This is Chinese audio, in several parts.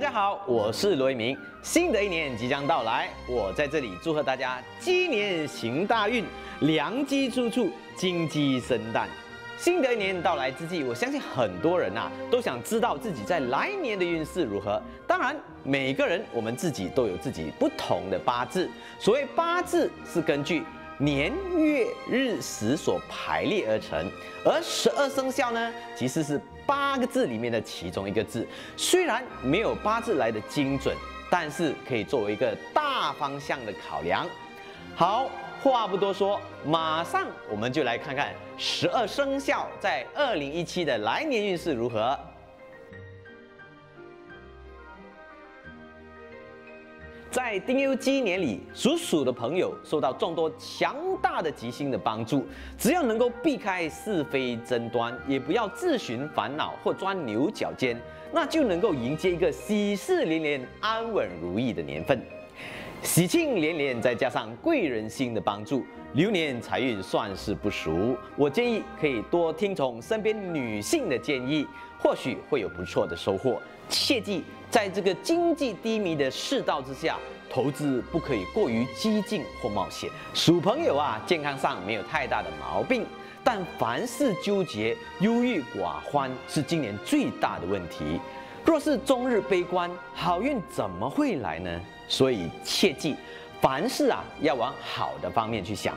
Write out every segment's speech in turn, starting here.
大家好，我是罗一鸣。新的一年即将到来，我在这里祝贺大家鸡年行大运，良机处处，金鸡生蛋。新的一年到来之际，我相信很多人呐都想知道自己在来年的运势如何。当然，每个人我们自己都有自己不同的八字。所谓八字是根据年月日时所排列而成，而十二生肖呢，其实是八个字里面的其中一个字。虽然没有八字来的精准，但是可以作为一个大方向的考量。好。话不多说，马上我们就来看看十二生肖在二零一七的来年运势如何。在丁酉鸡年里，属鼠的朋友受到众多强大的吉星的帮助，只要能够避开是非争端，也不要自寻烦恼或钻牛角尖，那就能够迎接一个喜事连连、安稳如意的年份。喜庆连连，再加上贵人星的帮助，流年财运算是不俗。我建议可以多听从身边女性的建议，或许会有不错的收获。切记，在这个经济低迷的世道之下，投资不可以过于激进或冒险。属朋友啊，健康上没有太大的毛病，但凡事纠结、忧郁寡欢是今年最大的问题。若是终日悲观，好运怎么会来呢？所以切记，凡事啊要往好的方面去想。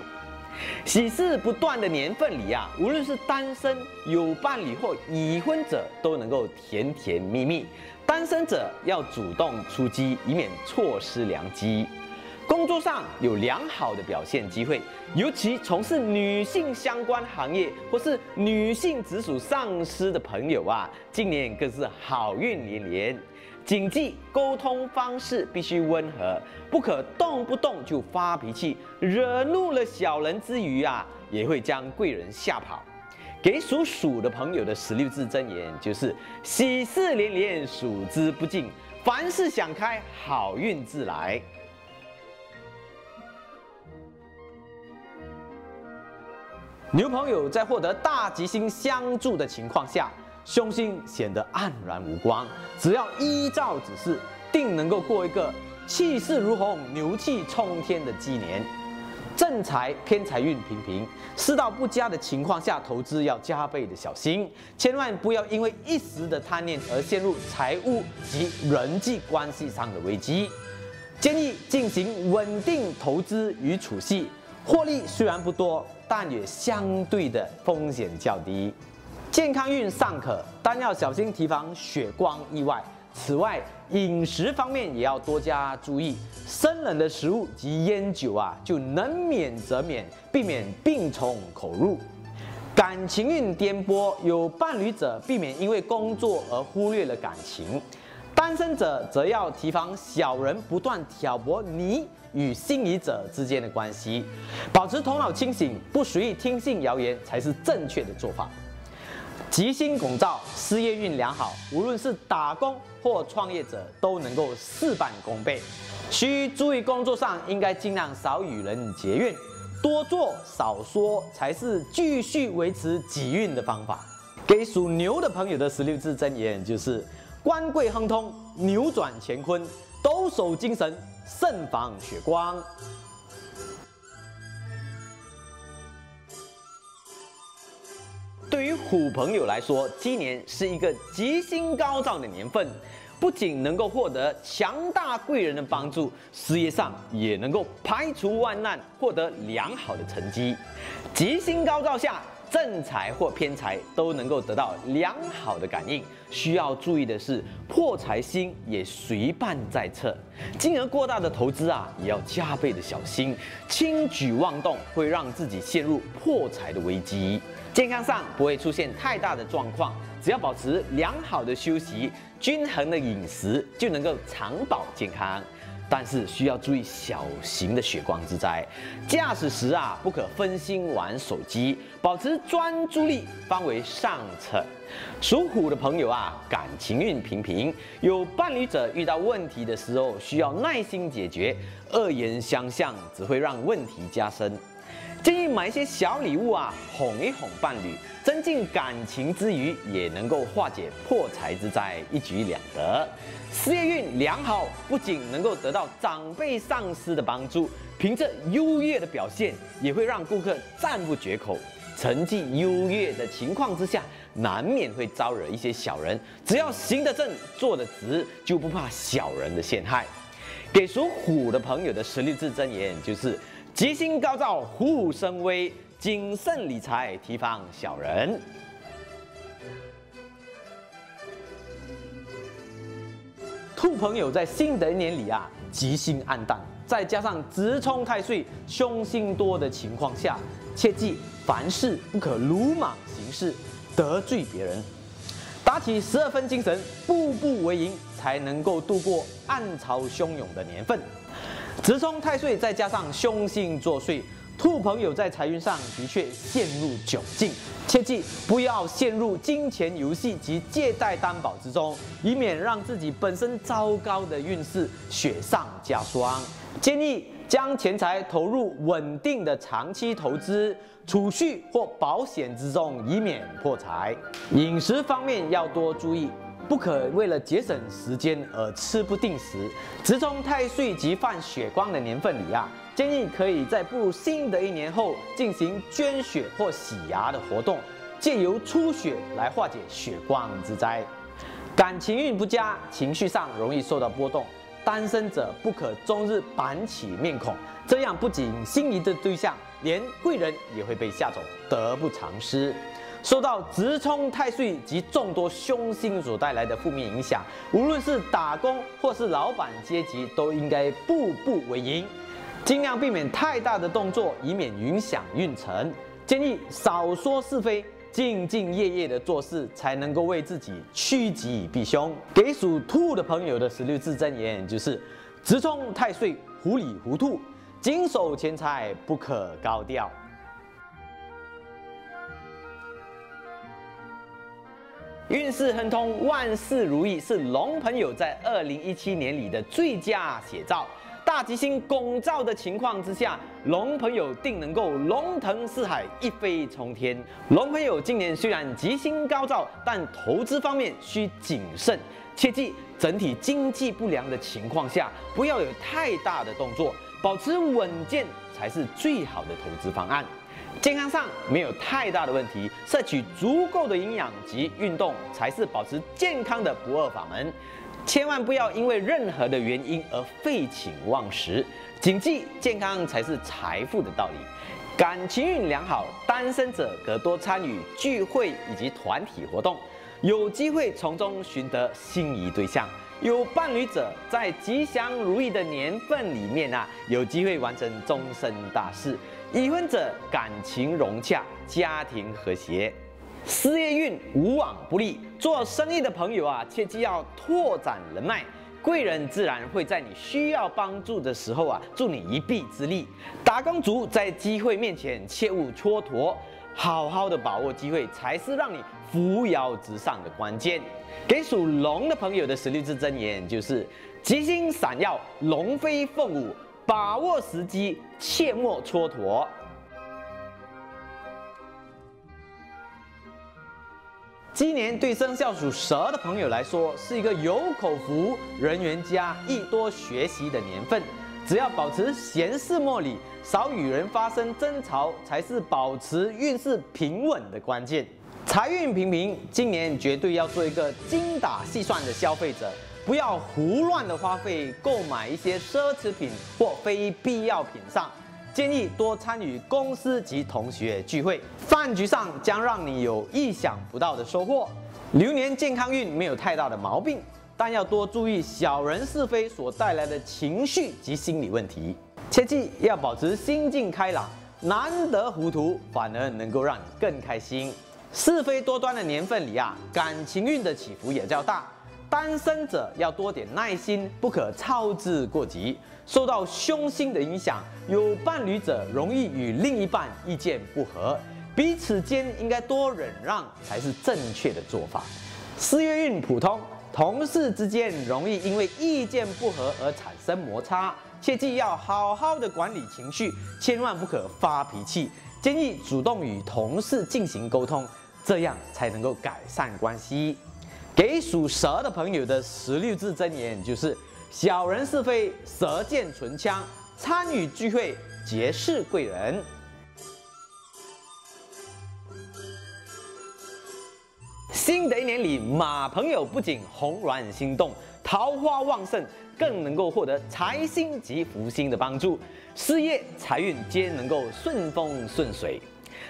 喜事不断的年份里啊，无论是单身、有伴侣或已婚者，都能够甜甜蜜蜜。单身者要主动出击，以免错失良机。工作上有良好的表现机会，尤其从事女性相关行业或是女性直属上司的朋友啊，今年更是好运连连。谨记沟通方式必须温和，不可动不动就发脾气，惹怒了小人之余啊，也会将贵人吓跑。给属鼠的朋友的十六字真言就是：喜事连连，数之不尽；凡事想开，好运自来。牛朋友在获得大吉星相助的情况下，凶星显得黯然无光。只要依照指示，定能够过一个气势如虹、牛气冲天的鸡年。正财偏财运平平，世道不佳的情况下，投资要加倍的小心，千万不要因为一时的贪念而陷入财务及人际关系上的危机。建议进行稳定投资与储蓄。获利虽然不多，但也相对的风险较低。健康运尚可，但要小心提防血光意外。此外，饮食方面也要多加注意，生冷的食物及烟酒啊，就能免则免，避免病从口入。感情运颠簸，有伴侣者避免因为工作而忽略了感情。单身者则要提防小人不断挑拨你与心仪者之间的关系，保持头脑清醒，不随意听信谣言才是正确的做法。吉星拱照，事业运良好，无论是打工或创业者都能够事半功倍。需注意工作上应该尽量少与人结怨，多做少说才是继续维持吉运的方法。给属牛的朋友的十六字真言就是。官贵亨通，扭转乾坤，抖擞精神，慎防血光。对于虎朋友来说，今年是一个吉星高照的年份，不仅能够获得强大贵人的帮助，事业上也能够排除万难，获得良好的成绩。吉星高照下。正财或偏财都能够得到良好的感应。需要注意的是，破财星也随伴在侧，金额过大的投资啊，也要加倍的小心。轻举妄动会让自己陷入破财的危机。健康上不会出现太大的状况，只要保持良好的休息、均衡的饮食，就能够长保健康。但是需要注意小型的血光之灾，驾驶时啊不可分心玩手机，保持专注力方为上策。属虎的朋友啊，感情运平平，有伴侣者遇到问题的时候需要耐心解决，恶言相向只会让问题加深。建议买一些小礼物啊，哄一哄伴侣，增进感情之余，也能够化解破财之灾，一举两得。事业运良好，不仅能够得到长辈上司的帮助，凭着优越的表现，也会让顾客赞不绝口。成绩优越的情况之下，难免会招惹一些小人。只要行得正，坐得直，就不怕小人的陷害。给属虎的朋友的十六字真言就是。吉星高照，虎虎生威，谨慎理财，提防小人。兔朋友在新的一年里啊，吉星暗淡，再加上直冲太岁，凶星多的情况下，切记凡事不可鲁莽行事，得罪别人。打起十二分精神，步步为营，才能够度过暗潮汹涌的年份。直冲太岁，再加上凶星作祟，兔朋友在财运上的确陷入窘境。切记不要陷入金钱游戏及借贷担保之中，以免让自己本身糟糕的运势雪上加霜。建议将钱财投入稳定的长期投资、储蓄或保险之中，以免破财。饮食方面要多注意。不可为了节省时间而吃不定时。直冲太岁及犯血光的年份里啊，建议可以在步入新的一年后进行捐血或洗牙的活动，借由出血来化解血光之灾。感情运不佳，情绪上容易受到波动，单身者不可终日板起面孔，这样不仅心仪的对象，连贵人也会被吓走，得不偿失。受到直冲太岁及众多凶星所带来的负面影响，无论是打工或是老板阶级，都应该步步为营，尽量避免太大的动作，以免影响运程。建议少说是非，兢兢业业的做事，才能够为自己趋吉避凶。给属兔的朋友的十六字真言就是：直冲太岁，糊里糊涂，谨守钱财，不可高调。运势亨通，万事如意，是龙朋友在二零一七年里的最佳写照。大吉星拱照的情况之下，龙朋友定能够龙腾四海，一飞冲天。龙朋友今年虽然吉星高照，但投资方面需谨慎，切记整体经济不良的情况下，不要有太大的动作，保持稳健才是最好的投资方案。健康上没有太大的问题，摄取足够的营养及运动才是保持健康的不二法门。千万不要因为任何的原因而废寝忘食，谨记健康才是财富的道理。感情运良好，单身者可多参与聚会以及团体活动，有机会从中寻得心仪对象。有伴侣者在吉祥如意的年份里面啊，有机会完成终身大事。已婚者感情融洽，家庭和谐，事业运无往不利。做生意的朋友啊，切记要拓展人脉，贵人自然会在你需要帮助的时候啊，助你一臂之力。打工族在机会面前切勿蹉跎，好好的把握机会，才是让你扶摇直上的关键。给属龙的朋友的十六字真言就是：吉星闪耀，龙飞凤舞。把握时机，切莫蹉跎。今年对生肖属蛇的朋友来说，是一个有口福、人缘佳、易多学习的年份。只要保持闲事莫理，少与人发生争吵，才是保持运势平稳的关键。财运平平，今年绝对要做一个精打细算的消费者。不要胡乱的花费购买一些奢侈品或非必要品上，建议多参与公司及同学聚会，饭局上将让你有意想不到的收获。流年健康运没有太大的毛病，但要多注意小人是非所带来的情绪及心理问题。切记要保持心境开朗，难得糊涂反而能够让你更开心。是非多端的年份里啊，感情运的起伏也较大。单身者要多点耐心，不可操之过急。受到凶星的影响，有伴侣者容易与另一半意见不合，彼此间应该多忍让才是正确的做法。事业运普通，同事之间容易因为意见不合而产生摩擦，切记要好好的管理情绪，千万不可发脾气。建议主动与同事进行沟通，这样才能够改善关系。给属蛇的朋友的十六字真言就是：小人是非，舌剑唇枪，参与聚会结识贵人。新的一年里，马朋友不仅红鸾心动，桃花旺盛，更能够获得财星及福星的帮助，事业财运皆能够顺风顺水。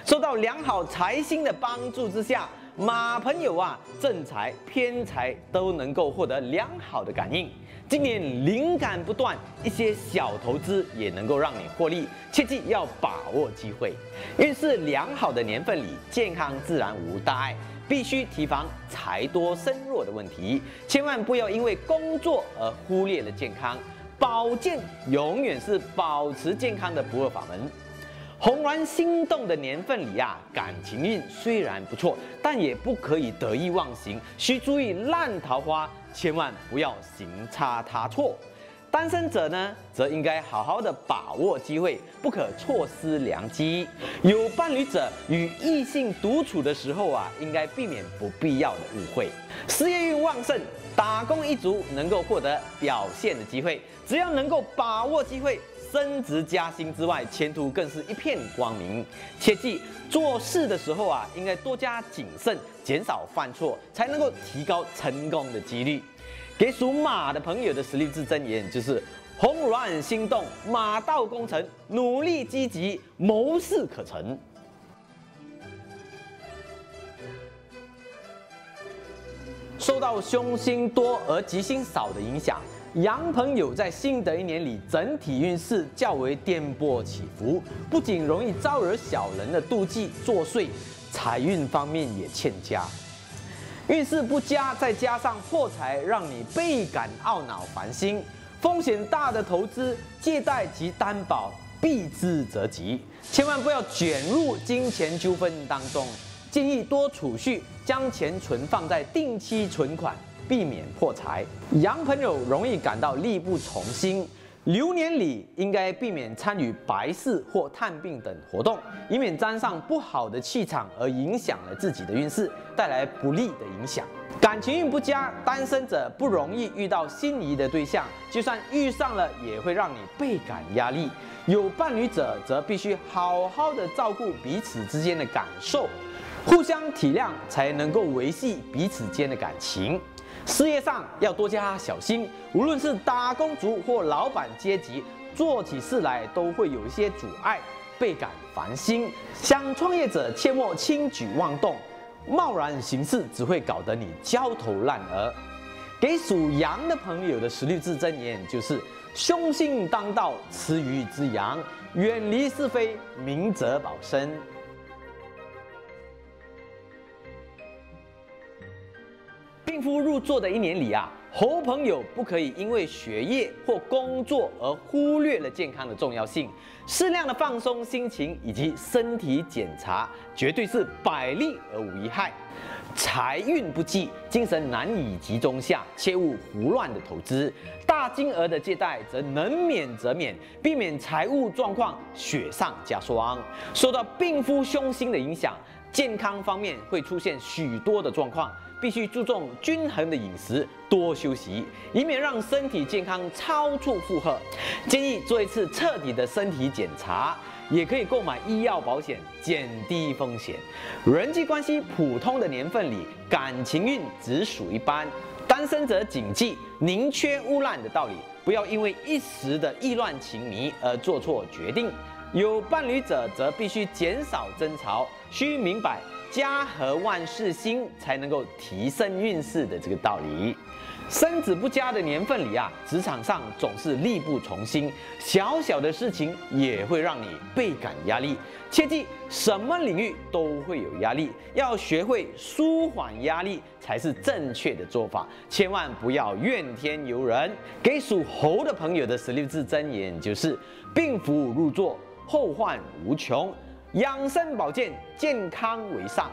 受到良好财星的帮助之下，马朋友啊，正财偏财都能够获得良好的感应。今年灵感不断，一些小投资也能够让你获利，切记要把握机会。运势良好的年份里，健康自然无大碍。必须提防财多身弱的问题，千万不要因为工作而忽略了健康。保健永远是保持健康的不二法门。红鸾心动的年份里啊，感情运虽然不错，但也不可以得意忘形，需注意烂桃花，千万不要行差踏错。单身者呢，则应该好好的把握机会，不可错失良机。有伴侣者与异性独处的时候啊，应该避免不必要的误会。事业运旺盛，打工一族能够获得表现的机会，只要能够把握机会，升职加薪之外，前途更是一片光明。切记做事的时候啊，应该多加谨慎，减少犯错，才能够提高成功的几率。给属马的朋友的实力字真言就是红鸾心动，马到功成，努力积极，谋事可成。受到凶星多而吉星少的影响，羊朋友在新的一年里整体运势较为颠簸起伏，不仅容易招惹小人的妒忌作祟，财运方面也欠佳。运势不佳，再加上破财，让你倍感懊恼烦心。风险大的投资、借贷及担保，避之则吉，千万不要卷入金钱纠纷当中。建议多储蓄，将钱存放在定期存款，避免破财。羊朋友容易感到力不从心。流年里应该避免参与白事或探病等活动，以免沾上不好的气场而影响了自己的运势，带来不利的影响。感情运不佳，单身者不容易遇到心仪的对象，就算遇上了，也会让你倍感压力。有伴侣者则必须好好的照顾彼此之间的感受，互相体谅，才能够维系彼此间的感情。事业上要多加小心，无论是打工族或老板阶级，做起事来都会有一些阻碍，倍感烦心。想创业者切莫轻举妄动，贸然行事只会搞得你焦头烂额。给属羊的朋友的十六字真言就是：凶星当道，吃鱼之羊，远离是非，明哲保身。病夫入座的一年里啊，猴朋友不可以因为学业或工作而忽略了健康的重要性。适量的放松心情以及身体检查，绝对是百利而无一害。财运不济，精神难以集中下，切勿胡乱的投资。大金额的借贷则能免则免，避免财务状况雪上加霜。受到病夫凶星的影响，健康方面会出现许多的状况。必须注重均衡的饮食，多休息，以免让身体健康超出负荷。建议做一次彻底的身体检查，也可以购买医药保险，减低风险。人际关系普通的年份里，感情运只属一般。单身者谨记宁缺毋滥的道理，不要因为一时的意乱情迷而做错决定。有伴侣者则必须减少争吵，需明白。家和万事兴才能够提升运势的这个道理。身子不佳的年份里啊，职场上总是力不从心，小小的事情也会让你倍感压力。切记，什么领域都会有压力，要学会舒缓压力才是正确的做法。千万不要怨天尤人。给属猴的朋友的十六字真言就是：病福入座，后患无穷。养生保健，健康为上。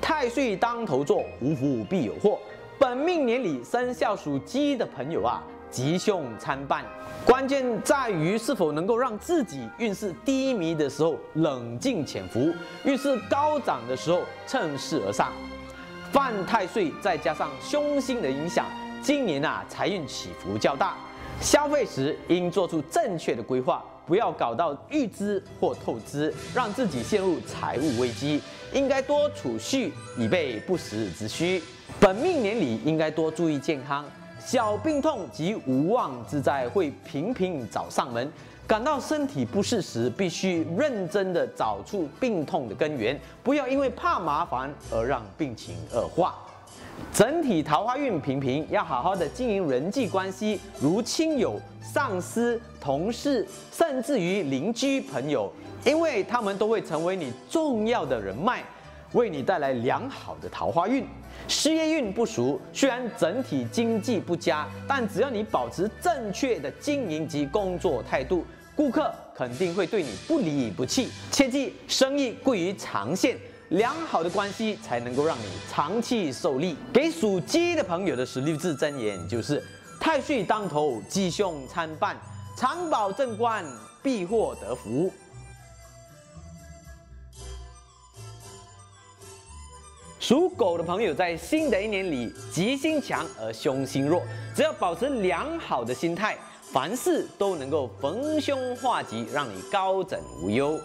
太岁当头坐，无福必有祸。本命年里生肖属鸡的朋友啊，吉凶参半，关键在于是否能够让自己运势低迷的时候冷静潜伏，运势高涨的时候趁势而上。犯太岁再加上凶星的影响，今年啊财运起伏较大，消费时应做出正确的规划。不要搞到预支或透支，让自己陷入财务危机。应该多储蓄，以备不时之需。本命年里应该多注意健康，小病痛及无妄之灾会频频找上门。感到身体不适时，必须认真的找出病痛的根源，不要因为怕麻烦而让病情恶化。整体桃花运平平，要好好的经营人际关系，如亲友、上司、同事，甚至于邻居朋友，因为他们都会成为你重要的人脉，为你带来良好的桃花运。事业运不熟，虽然整体经济不佳，但只要你保持正确的经营及工作态度，顾客肯定会对你不离不弃。切记，生意贵于长线。良好的关系才能够让你长期受利。给属鸡的朋友的十六字真言就是：太岁当头，吉凶参半，常保正官，必获得福。属狗的朋友在新的一年里，吉星强而凶星弱，只要保持良好的心态，凡事都能够逢凶化吉，让你高枕无忧。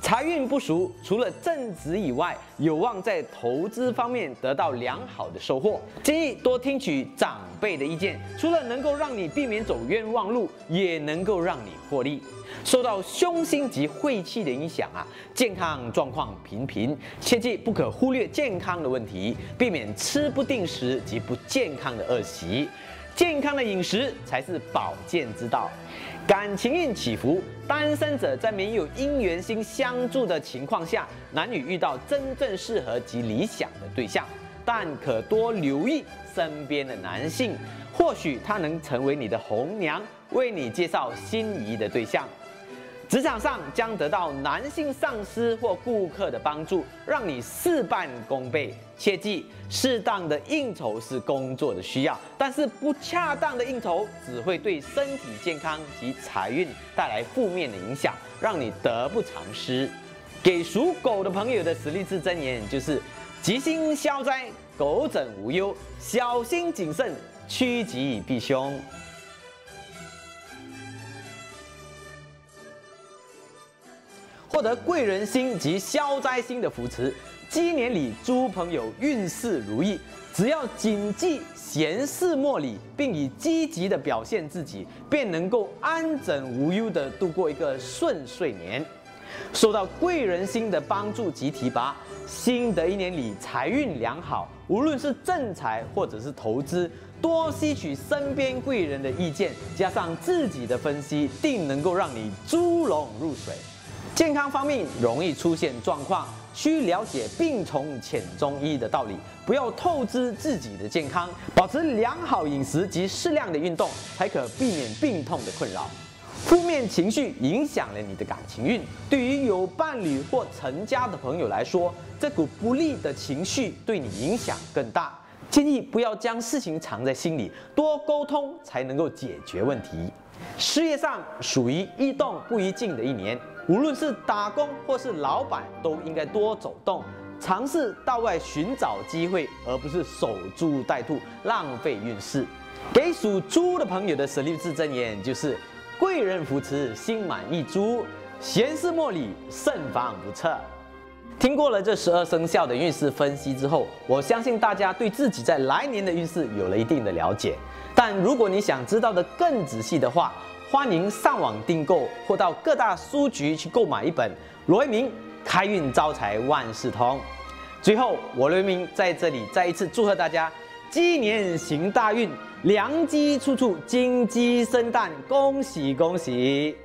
财运不熟，除了正职以外，有望在投资方面得到良好的收获。建议多听取长辈的意见，除了能够让你避免走冤枉路，也能够让你获利。受到凶星及晦气的影响啊，健康状况平平，切记不可忽略健康的问题，避免吃不定时及不健康的恶习。健康的饮食才是保健之道。感情运起伏，单身者在没有姻缘星相助的情况下，难以遇到真正适合及理想的对象。但可多留意身边的男性，或许他能成为你的红娘，为你介绍心仪的对象。职场上将得到男性上司或顾客的帮助，让你事半功倍。切记，适当的应酬是工作的需要，但是不恰当的应酬只会对身体健康及财运带来负面的影响，让你得不偿失。给属狗的朋友的实力字真言就是：吉星消灾，狗枕无忧，小心谨慎，趋吉避凶。获得贵人星及消灾星的扶持，鸡年里猪朋友运势如意。只要谨记闲事莫理，并以积极的表现自己，便能够安枕无忧的度过一个顺遂年。受到贵人星的帮助及提拔，新的一年里财运良好。无论是正财或者是投资，多吸取身边贵人的意见，加上自己的分析，定能够让你猪龙入水。健康方面容易出现状况，需了解病从浅中医的道理，不要透支自己的健康，保持良好饮食及适量的运动，才可避免病痛的困扰。负面情绪影响了你的感情运，对于有伴侣或成家的朋友来说，这股不利的情绪对你影响更大。建议不要将事情藏在心里，多沟通才能够解决问题。事业上属于易动不宜静的一年。无论是打工或是老板，都应该多走动，尝试到外寻找机会，而不是守株待兔，浪费运势。给属猪的朋友的十六字真言就是：贵人扶持，心满意足；闲事莫理，慎防不测。听过了这十二生肖的运势分析之后，我相信大家对自己在来年的运势有了一定的了解。但如果你想知道的更仔细的话，欢迎上网订购，或到各大书局去购买一本罗一鸣开运招财万事通。最后，我罗一明在这里再一次祝贺大家鸡年行大运，良机处处，金鸡生蛋，恭喜恭喜！